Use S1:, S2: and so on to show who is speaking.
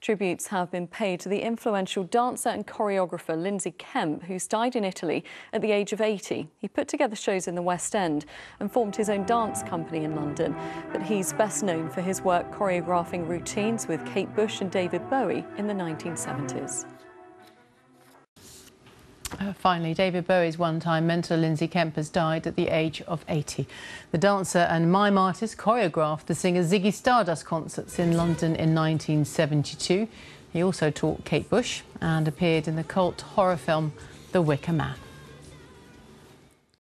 S1: Tributes have been paid to the influential dancer and choreographer Lindsay Kemp, who's died in Italy at the age of 80. He put together shows in the West End and formed his own dance company in London. But he's best known for his work choreographing routines with Kate Bush and David Bowie in the 1970s.
S2: Uh, finally, David Bowie's one-time mentor Lindsay Kemp has died at the age of 80. The dancer and mime artist choreographed the singer Ziggy Stardust concerts in London in 1972. He also taught Kate Bush and appeared in the cult horror film The Wicker Man.